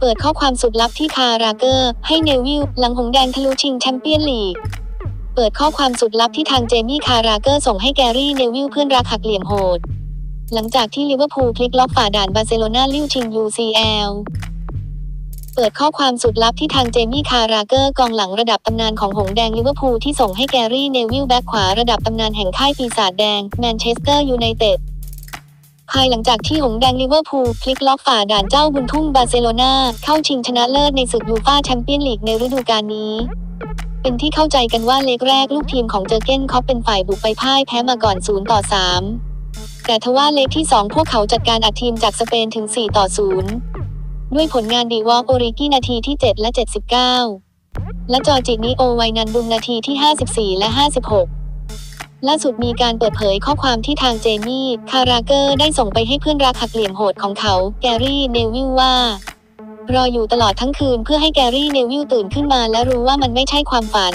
เปิดข้อความสุดลับที่คาร์ราเกอร์ ให้เนวิลล์หลังหงส์แดงทะลุชิงแชมเปี้ยนลีก เปิดข้อความสุดลับที่ทางเจมี่คาร์ราเกอร์ส่งให้แกรี่เนวิลล์เพื่อนรักหักเหลี่ยมโหด หลังจากที่ลิเวอร์พูลพลิกล็อกฝ่าด่านบาร์เซโลนาลิ่วชิง UCL เปิดข้อความสุดลับที่ทางเจมี่คาร์ราเกอร์กองหลังระดับตำนานของหงส์แดงลิเวอร์พูลที่ส่งให้แกรี่เนวิลล์แบ็คขวาระดับตำนานแห่งค่ายปีศาจแดงแมนเชสเตอร์ยูไนเต็ด ภายหลังจากที่หงส์แดงลิเวอร์พูลพลิกล็อกฝ่าด่านเจ้าบุญทุ่งบาร์เซโลนาเข้าชิงชนะเลิศในศึกยูฟ่าแชมเปี้ยนลีกในฤดูกาลนี้ เป็นที่เข้าใจกันว่าเลกแรกลูกทีมของเจอร์เก้นคล็อปป์เป็นฝ่ายบุกไปพ่ายแพ้มาก่อน 0 ต่อ 3 แต่ทว่าเลกที่ 2 พวกเขาจัดการอัดทีมจากสเปนถึง 4 ต่อ 0 ด้วยผลงานดิว็อคโอริกี้นาทีที่ 7 และ 79 และจอร์จินิโอไวจ์นัลดุมนาทีที่ 54 และ 56 ล่าสุดมีการเปิดเผยข้อความที่ทางเจมี่ คาราเกอร์ได้ส่งไปให้เพื่อนรักหักเหลี่ยมโหดของเขา แกรี่เนวิลว่ารออยู่ตลอดทั้งคืนเพื่อให้แกรี่เนวิลตื่นขึ้นมาและรู้ว่ามันไม่ใช่ความฝัน